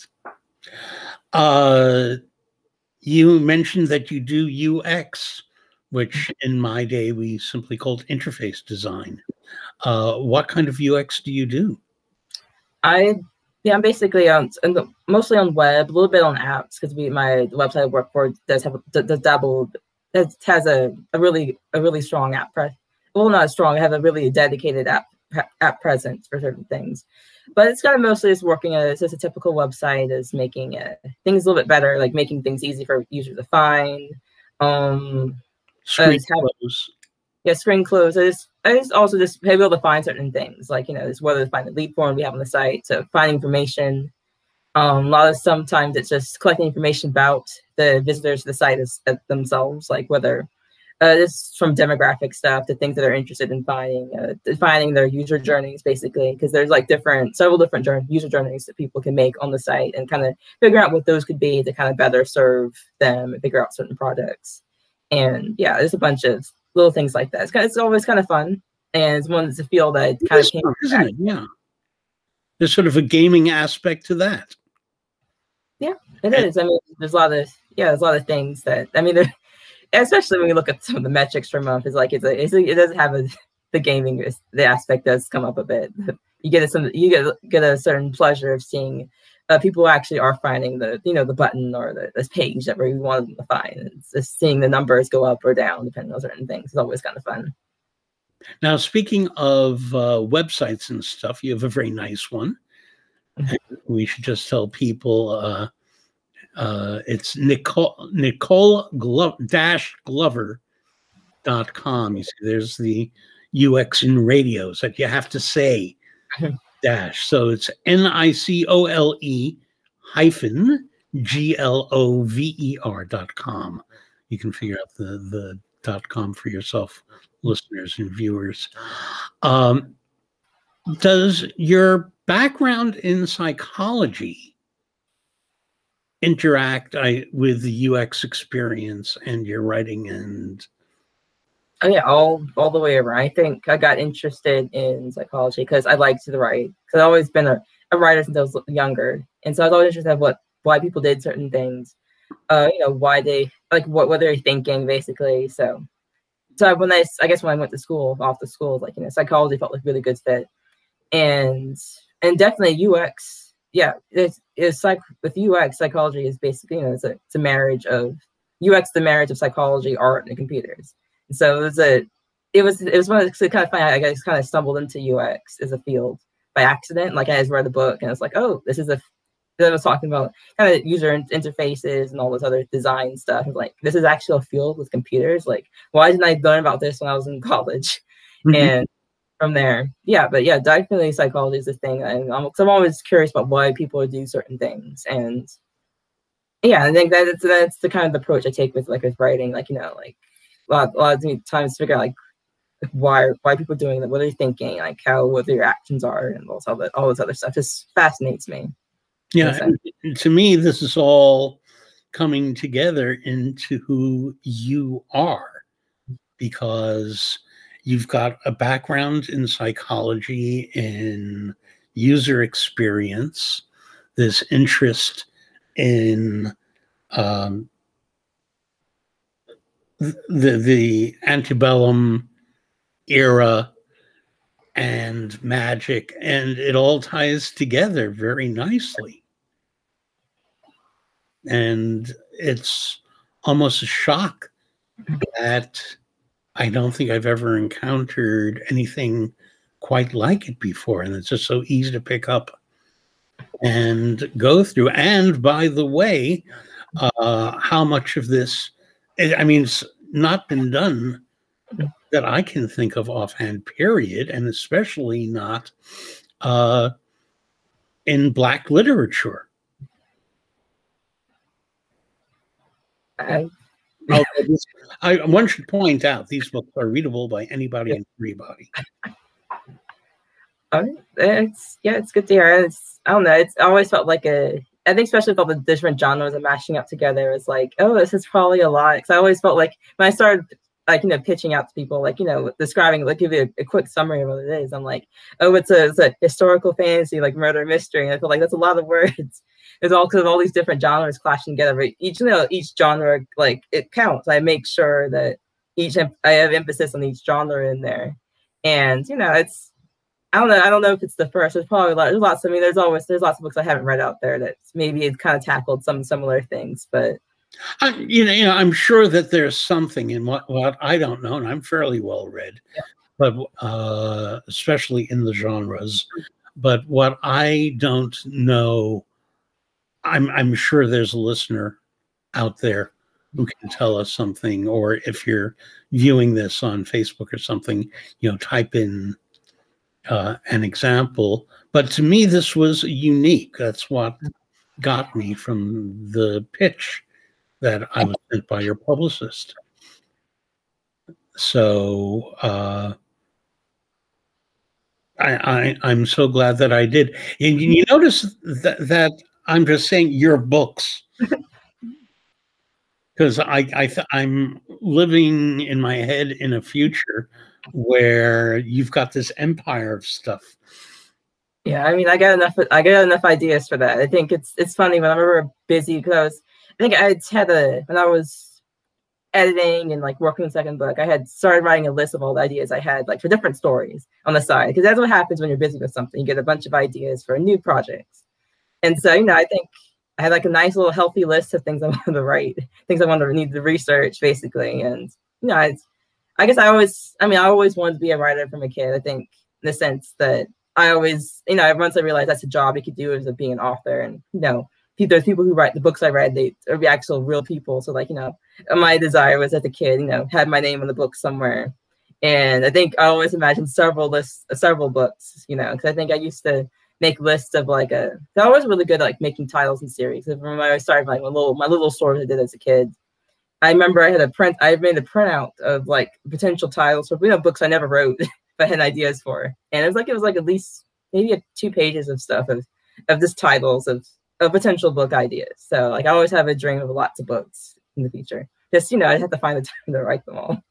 Uh, you mentioned that you do UX, which in my day we simply called interface design. Uh, what kind of UX do you do? I yeah, I'm basically on the, mostly on web, a little bit on apps because we my website I work for does have does dabble it has a, a really a really strong app press. well not strong, I have a really dedicated app app presence for certain things. But it's kind of mostly just working as just a typical website is making uh, things a little bit better, like making things easy for users to find. Um, screen close. Yeah, screen close. I just, I just also just be able to find certain things, like you know, just whether to find the lead form we have on the site, so find information. Um, a lot of sometimes it's just collecting information about the visitors to the site as, as themselves, like whether uh, this from demographic stuff to things that are interested in finding, uh, defining their user journeys, basically, because there's like different, several different journey, user journeys that people can make on the site and kind of figure out what those could be to kind of better serve them and figure out certain projects. And yeah, there's a bunch of little things like that. It's, kind of, it's always kind of fun. And it's one that's a feel that kind of came fun, isn't it? Yeah. There's sort of a gaming aspect to that. Yeah, it and, is. I mean, there's a lot of, yeah, there's a lot of things that, I mean, there, especially when you look at some of the metrics per month, it's like it's, a, it's a, it doesn't have a, the gaming the aspect does come up a bit. You get a, some you get get a certain pleasure of seeing uh, people actually are finding the you know the button or the this page that we want them to find. It's just seeing the numbers go up or down depending on certain things. It's always kind of fun. Now, speaking of uh, websites and stuff, you have a very nice one. Mm-hmm. We should just tell people uh, uh, it's Nicole Nicole Glo- dash Glover dot com. You see, there's the UX in radios that you have to say dash. So it's N I C O L E hyphen G L O V E R dot com. You can figure out the the dot com for yourself, listeners and viewers. Um, does your background in psychology interact I, with the UX experience and your writing and oh yeah all all the way around. I think i got interested in psychology because i liked to write because i've always been a, a writer since i was younger. And so i was always interested in what why people did certain things uh you know why they like what what they're thinking basically. So so when i i guess when i went to school off the school like you know psychology felt like really good fit. And and definitely ux yeah, it's it's like with UX psychology is basically you know it's a it's a marriage of UX the marriage of psychology, art, and computers. And so it was a it was it was one of the kind of funny. I guess kind of stumbled into UX as a field by accident. Like I just read the book and I was like, oh, this is a. Then I was talking about kind of user interfaces and all this other design stuff. Like this is actually a field with computers. Like why didn't I learn about this when I was in college? Mm-hmm. And from there. Yeah, but yeah, definitely psychology is a thing. And I'm, I'm always curious about why people do certain things. And yeah, I think that's that's the kind of approach I take with like with writing. Like you know, like a lot, a lot of times to figure out like why why people doing that, what are they're thinking, like how what their actions are, and all this all this other stuff just fascinates me. Yeah, to me, this is all coming together into who you are because you've got a background in psychology, in user experience, this interest in um, the the antebellum era and magic, and it all ties together very nicely. And it's almost a shock that I don't think I've ever encountered anything quite like it before. And it's just so easy to pick up and go through. And by the way, uh, how much of this, I mean, it's not been done that I can think of offhand, period, and especially not uh, in Black literature. I Oh, I, one should point out these books are readable by anybody and everybody. Oh, it's yeah, it's good to hear. It's I don't know. It's always felt like a. I think especially with all the different genres and mashing up together, it's like, oh, this is probably a lot. Because I always felt like when I started like you know pitching out to people like you know describing like give you a, a, quick summary of what it is i'm like oh it's a, it's a historical fantasy like murder mystery and i feel like that's a lot of words it's all because of all these different genres clashing together but each you know each genre like it counts i make sure that each i have emphasis on each genre in there and you know it's I don't know. I don't know if it's the first. There's probably a lot. There's lots. I mean, there's always there's lots of books I haven't read out there that maybe it kind of tackled some similar things. But I, you know, you know, I'm sure that there's something in what what I don't know, and I'm fairly well read, yeah. but uh, especially in the genres. But what I don't know, I'm I'm sure there's a listener out there who can tell us something, or if you're viewing this on Facebook or something, you know, type in uh, an example. But to me, this was unique. That's what got me from the pitch that I was sent by your publicist. So uh, I, I am so glad that I did. And you notice that that I'm just saying your books. Because I, I I'm living in my head in a future where you've got this empire of stuff. Yeah, I mean, I got enough. I got enough ideas for that. I think it's it's funny when I remember busy because I was I think I had a when I was editing and like working on the second book, I had started writing a list of all the ideas I had like for different stories on the side because that's what happens when you're busy with something. You get a bunch of ideas for new projects, and so you know I think I had like a nice little healthy list of things I wanted to write, things I wanted to need to research basically, and you know I, I guess I always I mean I always wanted to be a writer from a kid. I think in the sense that I always you know once I realized that's a job you could do as a being an author and you know there's people who write the books I read, they are actual real people. So like, you know, my desire was as a kid, you know, had my name on the book somewhere. And I think I always imagined several lists, several books, you know, because I think I used to make lists of like a. I was really good at like making titles and series. When I started like my little my little stories I did as a kid, I remember I had a print. I made a printout of like potential titles for you know books I never wrote, but had ideas for. And it was like it was like at least maybe two pages of stuff of of just titles of of potential book ideas. So like I always have a dream of lots of books in the future. Just you know, I have to find the time to write them all.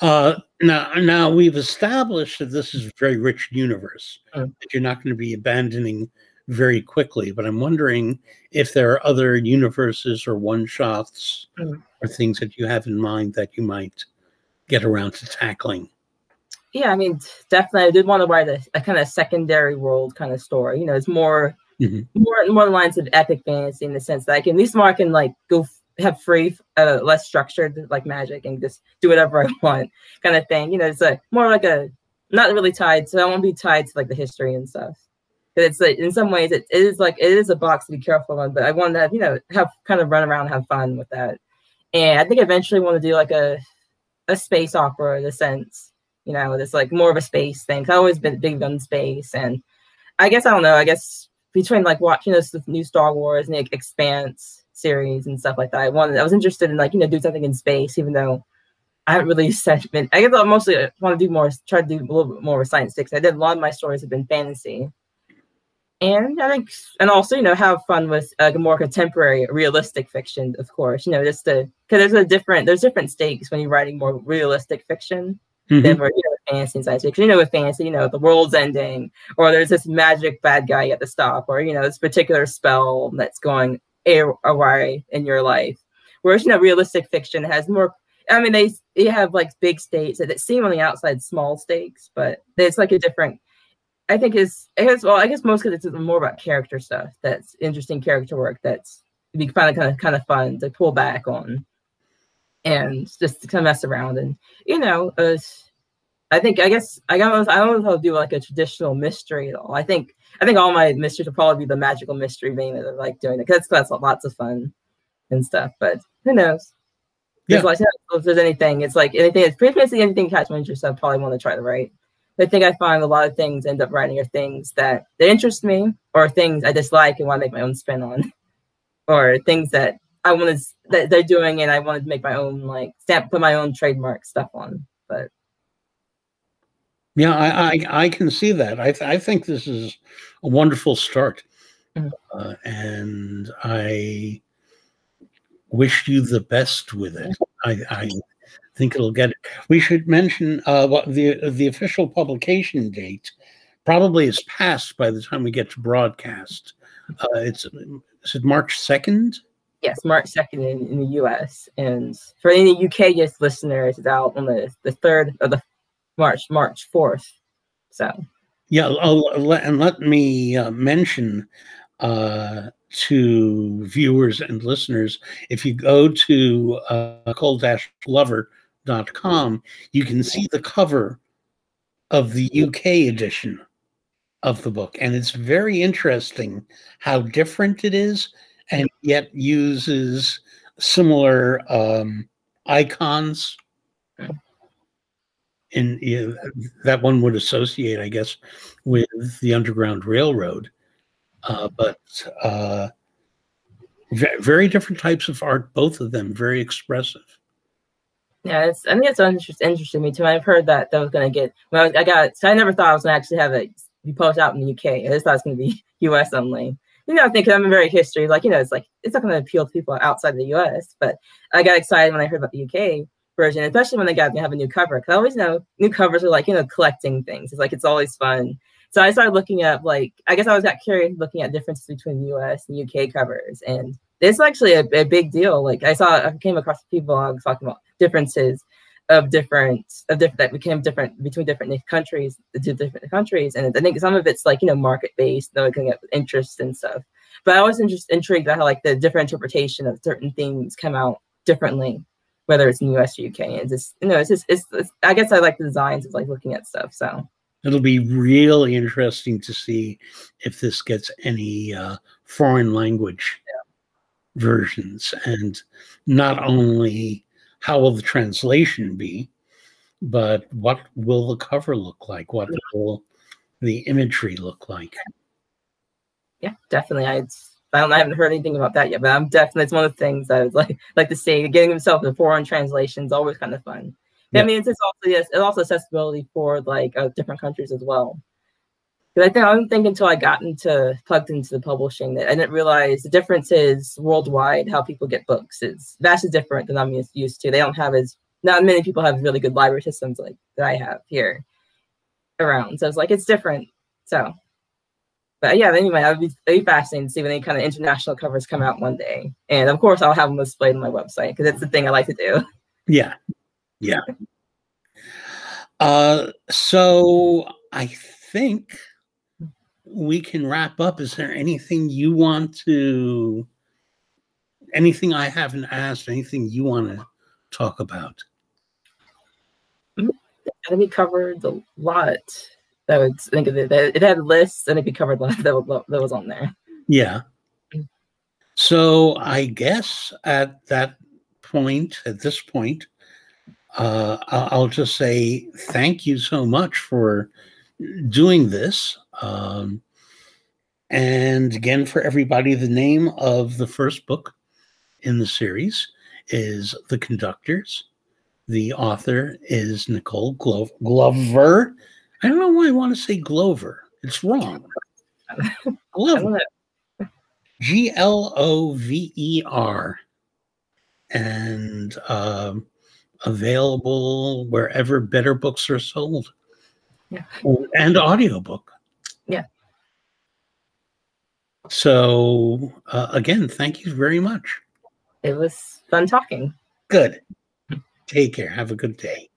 Uh, now, now we've established that this is a very rich universe mm. that you're not going to be abandoning very quickly. But I'm wondering if there are other universes or one shots mm. or things that you have in mind that you might get around to tackling. Yeah, I mean, definitely, I did want to write a, a kind of secondary world kind of story. You know, it's more mm-hmm. more more lines of epic fantasy in the sense that I can at least more I can like go f- have free, uh, less structured like magic and just do whatever I want kind of thing. You know, it's a more like a not really tied. So I won't be tied to like the history and stuff. But it's like in some ways it, it is like it is a box to be careful on. But I want to have you know have kind of run around have fun with that. And I think eventually want to do like a a space opera in a sense. You know, it's like more of a space thing. I've always been big on space, and I guess I don't know. I guess between like watching this new Star Wars and like Expanse series and stuff like that, I wanted I was interested in like you know doing something in space, even though I haven't really set. Been, I guess I mostly want to do more, try to do a little bit more with science fiction. I did a lot of my stories have been fantasy, and I think, and also you know have fun with uh, more contemporary, realistic fiction, of course. You know, just to because there's a different there's different stakes when you're writing more realistic fiction mm-hmm. than where you fantasy science fiction. You know, with fantasy, you know, the world's ending, or there's this magic bad guy at the stop, or you know, this particular spell that's going awry in your life. Whereas, you know, realistic fiction has more. I mean, they they have like big stakes that seem on the outside small stakes, but it's like a different. I think is I guess well, I guess most of it's more about character stuff. That's interesting character work. That's be kind of kind of kind of fun to pull back on and just to kind of mess around and you know uh, i think i guess i got i don't know if i'll do like a traditional mystery at all i think i think all my mysteries will probably be the magical mystery vein that i like doing it because that's lots of fun and stuff but who knows yeah. Like, if there's anything it's like anything it's pretty much anything catch my interest i probably want to try to write I think I find a lot of things end up writing are things that that interest me or things I dislike and want to make my own spin on, or things that I wanted that they're doing, and I wanted to make my own like stamp, put my own trademark stuff on. But yeah, I I, I can see that. I th- I think this is a wonderful start, Mhm. uh, and I wish you the best with it. I, I think it'll get. it. We should mention uh, what the the official publication date probably is passed by the time we get to broadcast. Uh, it's is it March second? yes, March second in, in the U.S. and for any UK just listeners, it's out on the the third of the March March fourth. So Yeah, let, and let me uh, mention uh, to viewers and listeners if you go to uh, cold-lover.com, you can see the cover of the UK edition of the book. And it's very interesting how different it is and yet uses similar um, icons in you know, that one would associate, I guess, with the Underground Railroad. Uh, but uh, ve- very different types of art, both of them very expressive. yeah, it's I think it's interest, interesting me too. I've heard that that was gonna get well. I got so I never thought I was gonna actually have it be posted out in the UK. I just thought it was gonna be US only. You know, I think I'm in very history, like you know, it's like it's not gonna appeal to people outside the US. But I got excited when I heard about the UK version, especially when they got to have a new cover. Cause I always know new covers are like you know collecting things. It's like it's always fun. So I started looking up like I guess I was got curious looking at differences between US and UK covers, and it's actually a, a big deal. Like I saw, I came across people I was talking about differences of different of different that became different between different countries, the two different countries, and I think some of it's like you know market based, looking at interest and stuff. But I was just intrigued by how like the different interpretation of certain themes come out differently, whether it's in the US or UK. And it's just you know, it's just it's, it's I guess I like the designs of like looking at stuff. So It'll be really interesting to see if this gets any uh, foreign language versions, and not only how will the translation be, but what will the cover look like? What will the imagery look like? yeah, definitely. I I don't I haven't heard anything about that yet, but I'm definitely it's one of the things I would like like to see. Getting himself the foreign translation is always kind of fun. Yeah. I mean, it's, it's also yes, it's also accessibility for like uh, different countries as well. Because I think I didn't think until I got into plugged into the publishing that I didn't realize the difference is worldwide how people get books is vastly different than I'm used, used to. They don't have as not many people have really good library systems like that I have here around. So it's like it's different. So but yeah, anyway, I would be very fascinated to see when any kind of international covers come out one day. And of course, I'll have them displayed on my website because it's the thing I like to do. Yeah, yeah. Uh, so I think we can wrap up. Is there anything you want to? Anything I haven't asked? Anything you want to talk about? I think we covered a lot. That would think of it. It had lists, and it covered a that was, that was on there. Yeah. So I guess at that point, at this point, uh, I'll just say thank you so much for doing this. Um, and again, for everybody, the name of the first book in the series is The Conductors. The author is Nicole Glo- Glover. I don't know why I want to say Glover. It's wrong. Glover. G L O V E R, and um, available wherever better books are sold. Yeah. And audiobook. Yeah. So, uh, again, thank you very much. It was fun talking. Good. Take care. Have a good day.